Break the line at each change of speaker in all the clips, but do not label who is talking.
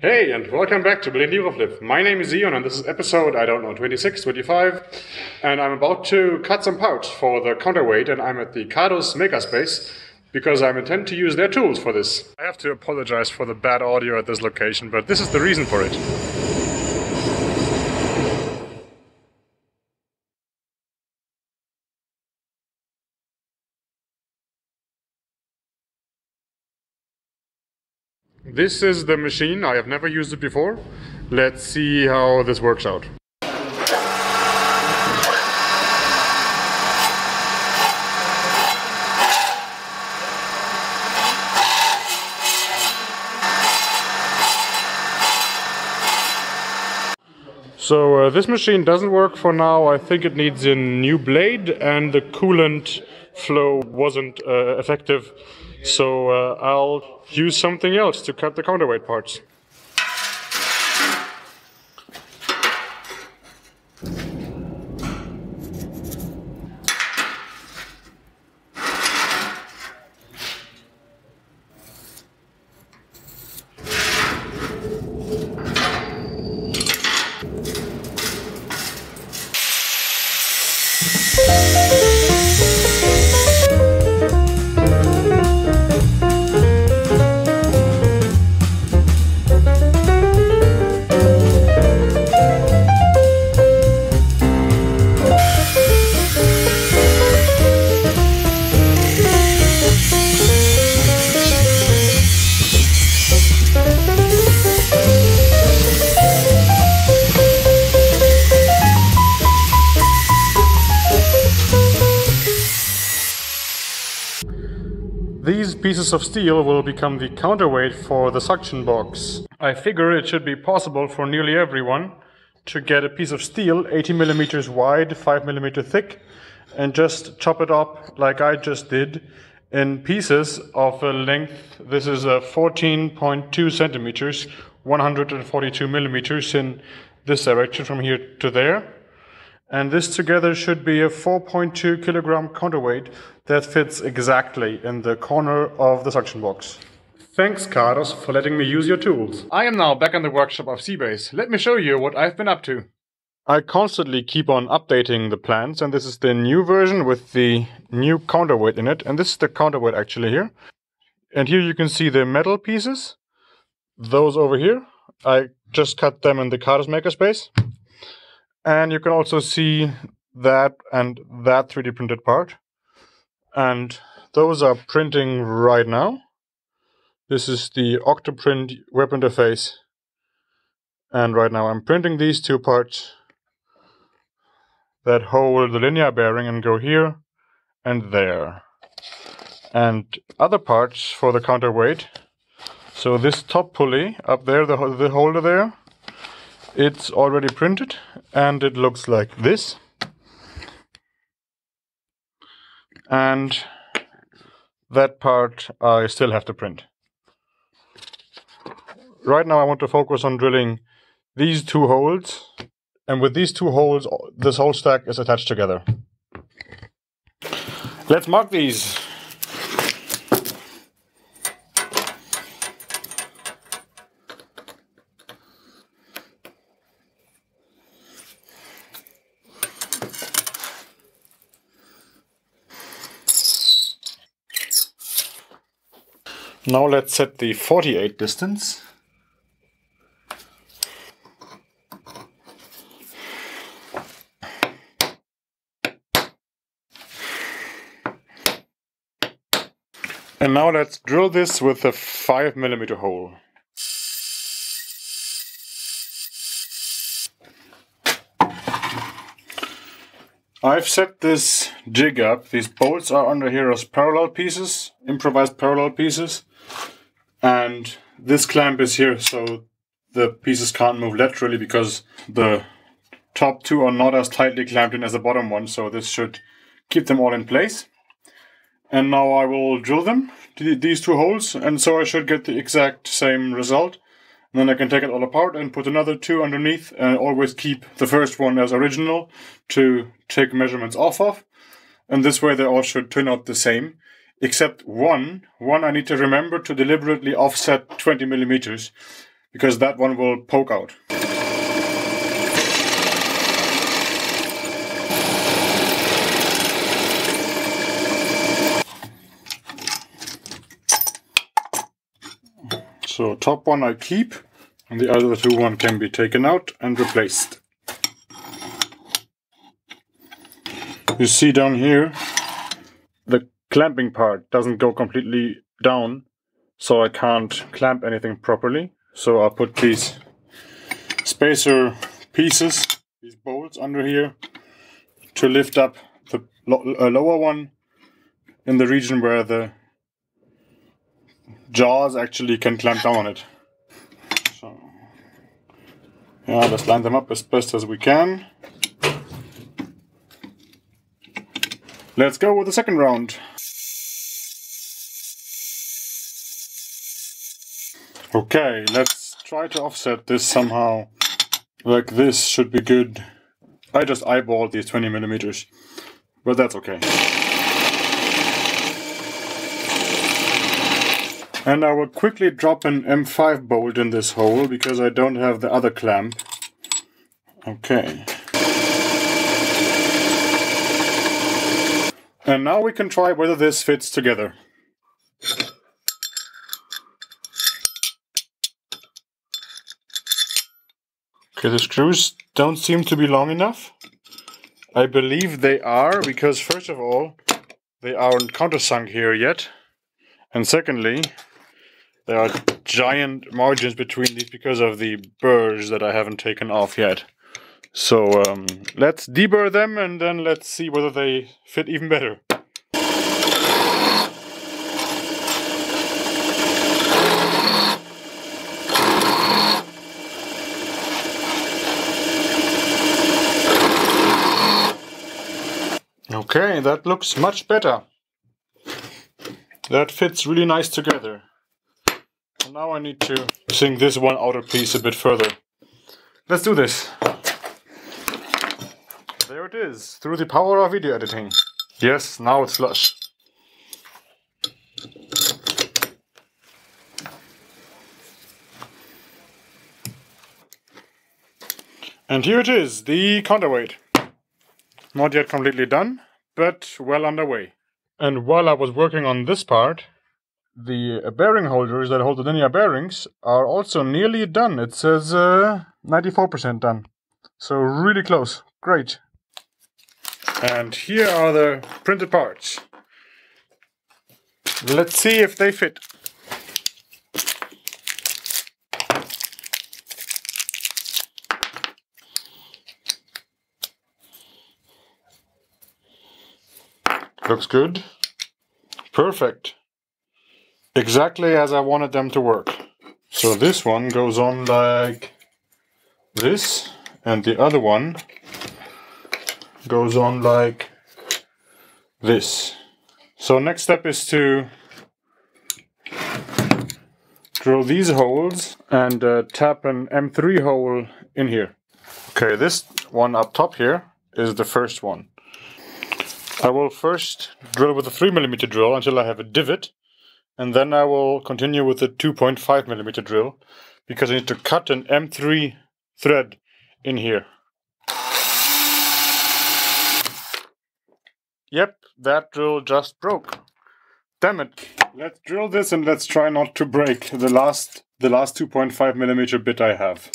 Hey, and welcome back to Building LibreFlip. My name is Ijon, and this is episode, I don't know, 26, 25. And I'm about to cut some parts for the counterweight, and I'm at the Cadus Makerspace because I intend to use their tools for this. I have to apologize for the bad audio at this location, but this is the reason for it. This is the machine. I have never used it before. Let's see how this works out. So uh, this machine doesn't work for now. I think it needs a new blade and the coolant flow wasn't uh, effective. So uh, I'll use something else to cut the counterweight parts. Pieces of steel will become the counterweight for the suction box. I figure it should be possible for nearly everyone to get a piece of steel 80 millimeters wide, 5 millimeter thick, and just chop it up like I just did in pieces of a length. This is uh, a 14.2 centimeters, 142 millimeters in this direction from here to there. And this together should be a 4.2 kilogram counterweight that fits exactly in the corner of the suction box. Thanks, Carlos, for letting me use your tools. I am now back in the workshop of c-base. Let me show you what I've been up to. I constantly keep on updating the plans, and this is the new version with the new counterweight in it. And this is the counterweight actually here. And here you can see the metal pieces. Those over here. I just cut them in the Cadus Makerspace. And you can also see that and that 3D printed part. And those are printing right now. This is the Octoprint web interface. And right now I'm printing these two parts that hold the linear bearing and go here and there. And other parts for the counterweight. So this top pulley up there, the, the holder there, it's already printed and it looks like this. And that part I still have to print. Right now I want to focus on drilling these two holes. And with these two holes, this whole stack is attached together. Let's mark these. Now let's set the 48 distance. And now let's drill this with a 5 millimeter hole. I've set this jig up. These bolts are under here as parallel pieces, improvised parallel pieces. And this clamp is here so the pieces can't move laterally because the top two are not as tightly clamped in as the bottom one. So this should keep them all in place. And now I will drill them, these two holes, and so I should get the exact same result. And then I can take it all apart and put another two underneath and always keep the first one as original to take measurements off of. And this way they all should turn out the same. Except one, one I need to remember to deliberately offset 20 millimeters because that one will poke out. So top one I keep, and the other two one can be taken out and replaced. You see down here, the clamping part doesn't go completely down, so I can't clamp anything properly. So I'll put these spacer pieces, these bolts under here, to lift up the lo uh, lower one in the region where the jaws actually can clamp down on it. So, yeah, let's line them up as best as we can. Let's go with the second round. Okay, let's try to offset this somehow. Like this should be good. I just eyeballed these 20 millimeters, but that's okay. And I will quickly drop an M5 bolt in this hole because I don't have the other clamp. Okay. And now we can try whether this fits together. Okay, the screws don't seem to be long enough. I believe they are because first of all, they aren't countersunk here yet. And secondly, there are giant margins between these because of the burrs that I haven't taken off yet. So um, let's deburr them and then let's see whether they fit even better. Okay, that looks much better. That fits really nice together now I need to sink this one outer piece a bit further. Let's do this. There it is, through the power of video editing. Yes, now it's flush. And here it is, the counterweight. Not yet completely done, but well underway. And while I was working on this part, the bearing holders that hold the linear bearings are also nearly done. It says 94% uh, done. So really close. Great. And here are the printed parts. Let's see if they fit. Looks good. Perfect exactly as I wanted them to work. So this one goes on like this, and the other one goes on like this. So next step is to drill these holes and uh, tap an M3 hole in here. Okay, this one up top here is the first one. I will first drill with a 3mm drill until I have a divot and then I will continue with the 2.5 millimeter drill because I need to cut an M3 thread in here. Yep, that drill just broke. Damn it. Let's drill this and let's try not to break the last the last 2.5 millimeter bit I have.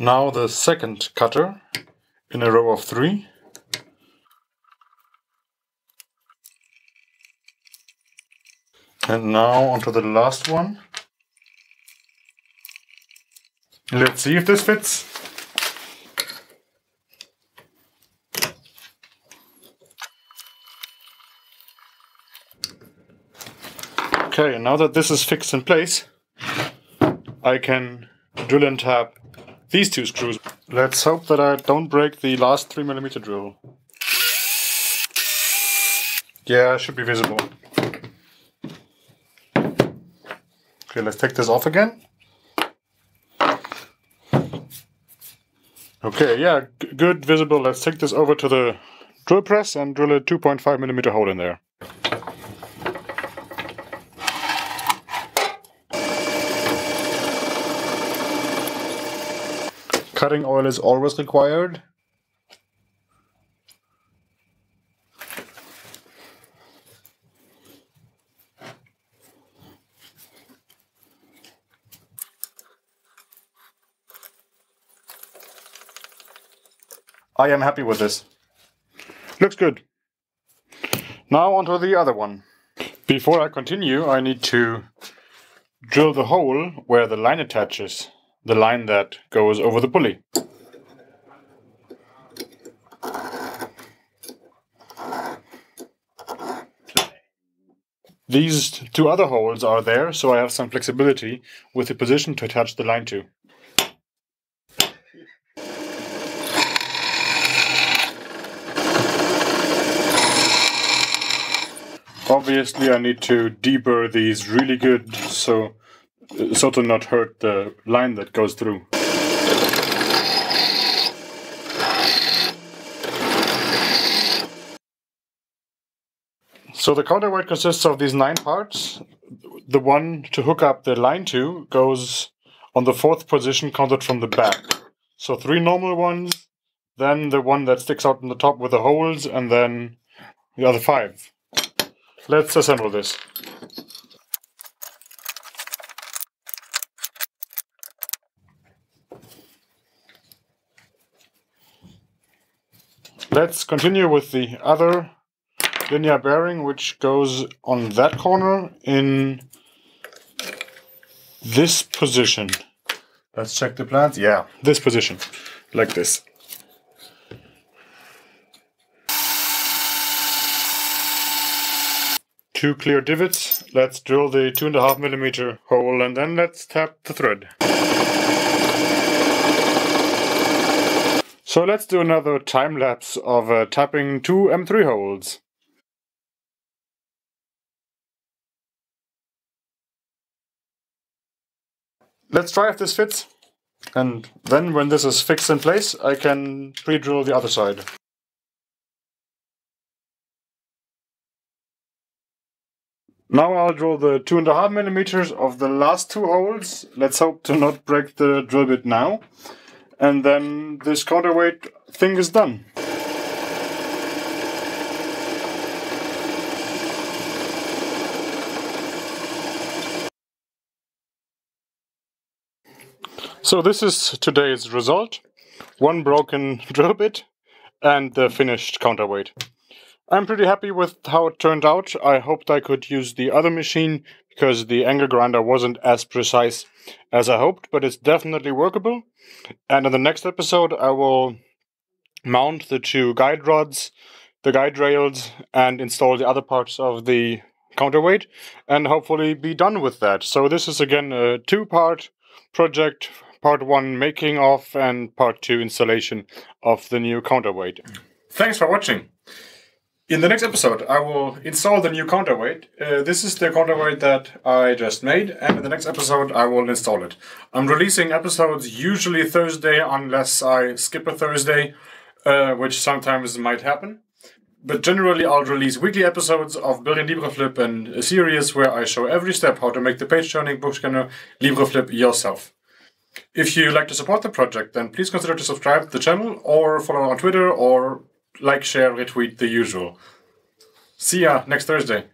Now the second cutter in a row of three. And now onto the last one. Let's see if this fits. Okay, now that this is fixed in place, I can drill and tap these two screws. Let's hope that I don't break the last 3mm drill. Yeah, it should be visible. Okay, let's take this off again. Okay, yeah, good, visible. Let's take this over to the drill press and drill a 2.5 millimeter hole in there. Cutting oil is always required. I am happy with this. Looks good. Now onto the other one. Before I continue, I need to drill the hole where the line attaches, the line that goes over the pulley. These two other holes are there, so I have some flexibility with the position to attach the line to. Obviously I need to deburr these really good so so to not hurt the line that goes through. So the counterweight consists of these nine parts. The one to hook up the line to goes on the fourth position counted from the back. So three normal ones, then the one that sticks out on the top with the holes, and then the other five. Let's assemble this. Let's continue with the other linear bearing which goes on that corner in this position. Let's check the plans. Yeah, this position, like this. two clear divots. Let's drill the two and a half millimeter hole and then let's tap the thread. So let's do another time lapse of uh, tapping two M3 holes. Let's try if this fits. And then when this is fixed in place, I can pre-drill the other side. Now I'll drill the two and a half millimeters of the last two holes. Let's hope to not break the drill bit now. And then this counterweight thing is done. So this is today's result. One broken drill bit and the finished counterweight. I'm pretty happy with how it turned out. I hoped I could use the other machine because the angle grinder wasn't as precise as I hoped, but it's definitely workable. And in the next episode, I will mount the two guide rods, the guide rails, and install the other parts of the counterweight, and hopefully be done with that. So this is again a two-part project, part one making of, and part two installation of the new counterweight. Thanks for watching. In the next episode, I will install the new counterweight. Uh, this is the counterweight that I just made, and in the next episode, I will install it. I'm releasing episodes usually Thursday, unless I skip a Thursday, uh, which sometimes might happen. But generally, I'll release weekly episodes of Building LibreFlip and a series where I show every step how to make the page turning book scanner LibreFlip yourself. If you like to support the project, then please consider to subscribe to the channel or follow on Twitter or like, share, retweet, the usual. See ya next Thursday.